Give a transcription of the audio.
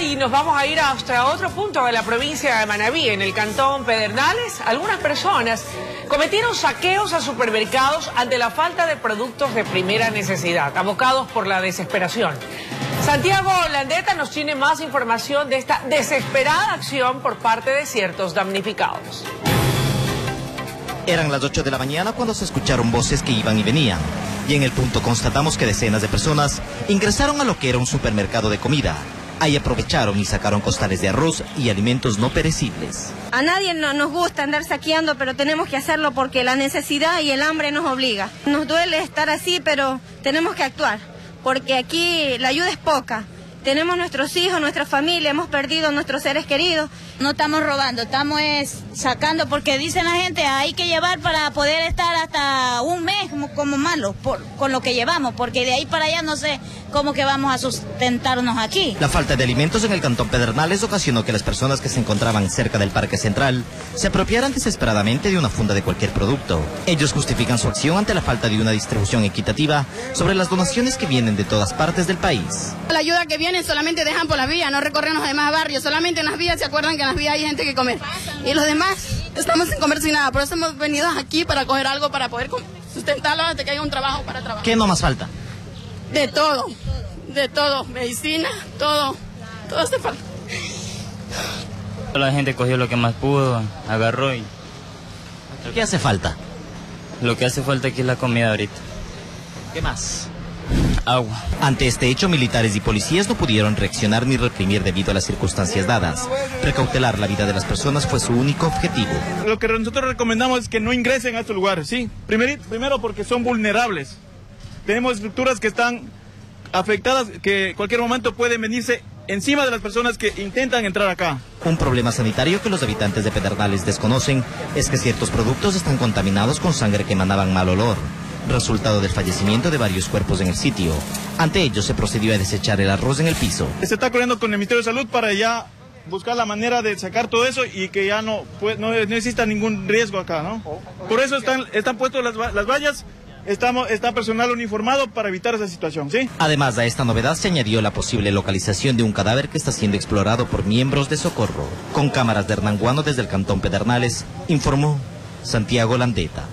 Y nos vamos a ir hasta otro punto de la provincia de Manabí, en el cantón Pedernales. Algunas personas cometieron saqueos a supermercados ante la falta de productos de primera necesidad, abocados por la desesperación. Santiago Landeta nos tiene más información de esta desesperada acción por parte de ciertos damnificados. Eran las 8 de la mañana cuando se escucharon voces que iban y venían. Y en el punto constatamos que decenas de personas ingresaron a lo que era un supermercado de comida. Ahí aprovecharon y sacaron costales de arroz y alimentos no perecibles. A nadie no, nos gusta andar saqueando, pero tenemos que hacerlo porque la necesidad y el hambre nos obliga. Nos duele estar así, pero tenemos que actuar, porque aquí la ayuda es poca. Tenemos nuestros hijos, nuestra familia, hemos perdido nuestros seres queridos. No estamos robando, estamos es sacando porque dicen la gente hay que llevar para poder estar hasta un mes como, como malo por, con lo que llevamos, porque de ahí para allá no sé cómo que vamos a sustentarnos aquí. La falta de alimentos en el cantón Pedernales ocasionó que las personas que se encontraban cerca del Parque Central se apropiaran desesperadamente de una funda de cualquier producto. Ellos justifican su acción ante la falta de una distribución equitativa sobre las donaciones que vienen de todas partes del país. La ayuda que viene solamente dejan por las vías, no recorren los demás barrios, solamente en las vías se acuerdan que en las vías hay gente que comer. Y los demás estamos sin comer sin nada, por eso hemos venido aquí para coger algo para poder sustentarlo hasta que haya un trabajo para trabajar. ¿Qué no más falta? De todo, de todo, medicina, todo, todo hace falta. La gente cogió lo que más pudo, agarró y... ¿Qué hace falta? Lo que hace falta aquí es la comida ahorita. ¿Qué más? Agua. Ante este hecho, militares y policías no pudieron reaccionar ni reprimir debido a las circunstancias dadas. Precautelar la vida de las personas fue su único objetivo. Lo que nosotros recomendamos es que no ingresen a estos lugares, ¿sí? Primero, primero porque son vulnerables. Tenemos estructuras que están afectadas, que en cualquier momento pueden venirse encima de las personas que intentan entrar acá. Un problema sanitario que los habitantes de Pedernales desconocen es que ciertos productos están contaminados con sangre que emanaban mal olor resultado del fallecimiento de varios cuerpos en el sitio. Ante ello se procedió a desechar el arroz en el piso. Se está corriendo con el Ministerio de Salud para ya buscar la manera de sacar todo eso y que ya no, pues, no, exista ningún riesgo acá, ¿no? Por eso están, están puestas las, las vallas Estamos, está personal uniformado para evitar esa situación, ¿sí? Además, a esta novedad se añadió la posible localización de un cadáver que está siendo explorado por miembros de Socorro. Con cámaras de Hernán Guano desde el Cantón Pedernales, informó Santiago Landeta.